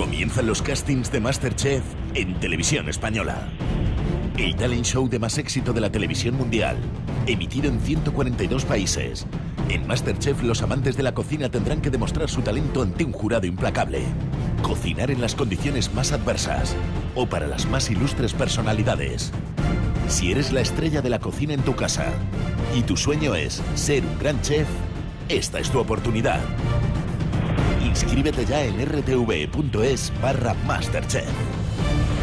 Comienzan los castings de Masterchef en televisión española. El talent show de más éxito de la televisión mundial, emitido en 142 países. En Masterchef los amantes de la cocina tendrán que demostrar su talento ante un jurado implacable. Cocinar en las condiciones más adversas o para las más ilustres personalidades. Si eres la estrella de la cocina en tu casa y tu sueño es ser un gran chef, esta es tu oportunidad. Inscríbete ya en rtv.es barra Masterchef.